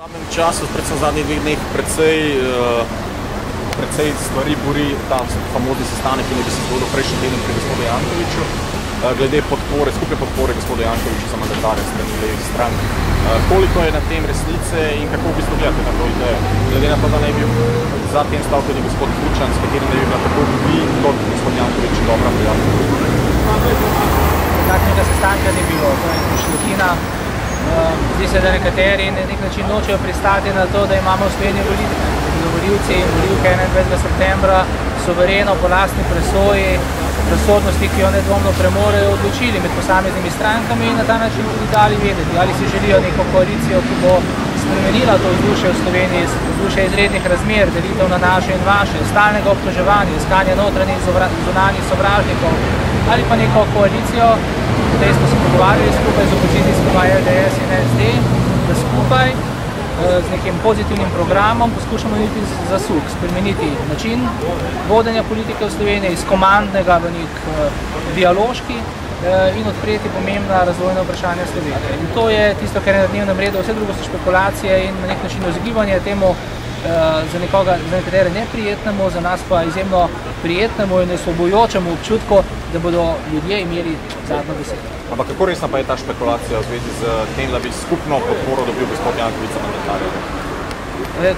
V samem času, predvsem v zadnjih dveh dneh, precej, uh, precej stvari buri ta famozni sestanek, ki naj bi se zgodil prejšnji teden pri gospodu Jankoviču, uh, glede podpore, skupne podpore gospodu Jankoviču za mandatarja strani levih strank. Uh, koliko je na tem resnice in kako v bistvu gledate na to idejo? Glede na to, da naj bi za tem stal tudi gospod Kučan, s katerim naj bi bila tako vi kot gospod Jankovič dobra prijatelja. Se, da nekateri na nek način nočejo pristati na to, da imamo Sloveniji volitve. Da volivci in volivke 21. septembra suvereno po lastni presoji, presodnosti, ki jo nedvomno premorejo, odločili med posameznimi strankami in na ta način tudi dali vedeti, ali si želijo neko koalicijo, ki bo spremenila to vzdušje v Sloveniji, vzdušje izrednih razmer, delitev na naše in vaše, stalnega obtoževanja, iskanja notranjih zunanjih sovražnikov ali pa neko koalicijo, Zdaj smo se pogovarjali skupaj z opozicijskima LDS in SD, da skupaj z nekim pozitivnim programom poskušamo iti za suk, spremeniti način vodenja politike v Sloveniji iz komandnega v nek dialoški in odpreti pomembna razvojna vprašanja Slovenije. In to je tisto, kar je na dnevnem redu, vse drugo so špekulacije in na nek način ozgibanje temu za nekoga, za nekatere neprijetnemu, za nas pa izjemno prijetnemu in osvobojočemu občutku, da bodo ljudje imeli zadnjo besedo. Ampak kako resna pa je ta špekulacija v zvezi z tem, da bi skupno podporo dobil gospod Jankovič za mandatarja?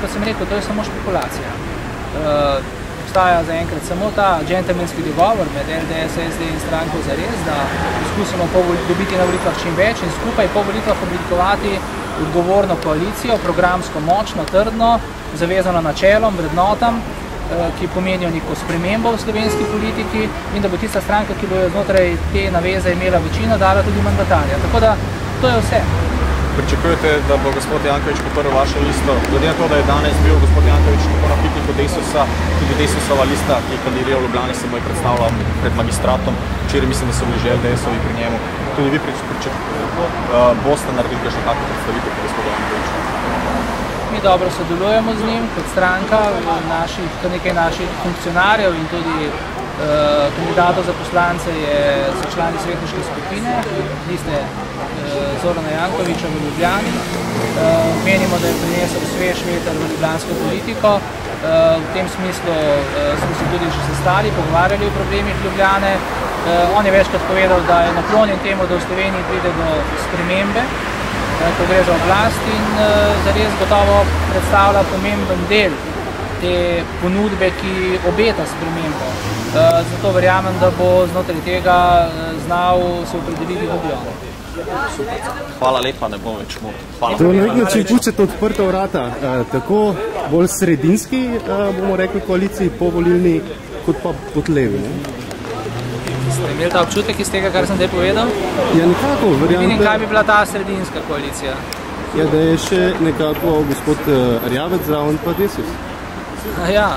Kot sem rekel, to je samo špekulacija. Obstaja zaenkrat samo ta džentelmenski dogovor med LDS, SD in stranko za res, da poskusimo dobiti na volitvah čim več in skupaj po volitvah oblikovati odgovorno koalicijo, programsko močno, trdno, zavezano načelom, vrednotam, ki pomenijo neko spremembo v slovenski politiki in da bo tista stranka, ki bo znotraj te naveze imela večino, dala tudi mandatarja. Tako da, to je vse. Pričakujete, da bo gospod Jankovič podprl vašo listo? Glede na to, da je danes bil gospod Jankovič tako na pikniku Desusa, tudi Desusova lista, ki je kandidiral v Ljubljani, se mu je predstavila pred magistratom. Včeraj mislim, da so bili že LDS-ovi pri njemu. Tudi vi boste naredili kakšno tako predstavitev pri gospodu Jankoviču? Mi dobro sodelujemo z njim kot stranka, naših, nekaj naših funkcionarjev in tudi kandidatov za poslance je, so člani svetniške skupine, liste uh, Zorana Jankoviča v Ljubljani. Uh, menimo, da je prinesel svež veter v ljubljansko politiko. V tem smislu smo se tudi že sestali, pogovarjali o problemih Ljubljane. On je večkrat povedal, da je naklonjen temu, da v Sloveniji pride do spremembe, ko gre za oblast in zares gotovo predstavlja pomemben del te ponudbe, ki obeta spremembo. Zato verjamem, da bo znotraj tega znal se opredeliti tudi on. Hvala lepa, ne bom več motil. To na nek način puščate odprta vrata, tako bolj sredinski, bomo rekli, koaliciji povolilni, kot pa pod levi. Ste imeli ta občutek iz tega, kar sem zdaj povedal? Ja, nekako, verjamem. Vidim, kaj bi bila ta sredinska koalicija. Ja, da je še nekako gospod Rjavec zraven pa Desus. Ja,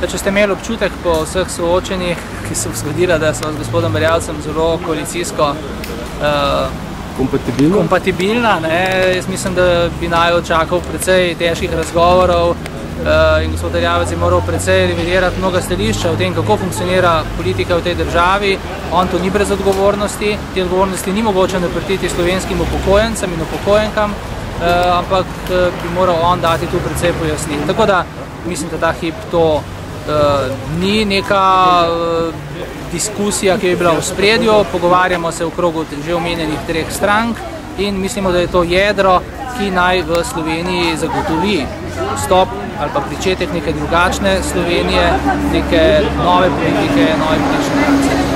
da če ste imeli občutek po vseh soočenjih, ki so zgodila, da so z gospodom Rjavcem zelo koalicijsko uh, kompatibilna, kompatibilna ne? jaz mislim, da bi naj očakal precej težkih razgovorov, in gospod Rjavec je moral precej revidirati mnoga stališča o tem, kako funkcionira politika v tej državi. On to ni brez odgovornosti, te odgovornosti ni mogoče naprtiti slovenskim upokojencem in upokojenkam, ampak bi moral on dati tu precej pojasniti. Tako da mislim, da ta hip to ni neka diskusija, ki je bila v spredju, pogovarjamo se v krogu že omenjenih treh strank in mislimo, da je to jedro, ki naj v Sloveniji zagotovi vstop ali pa pričetek neke drugačne Slovenije, neke nove politike, nove politične akcije.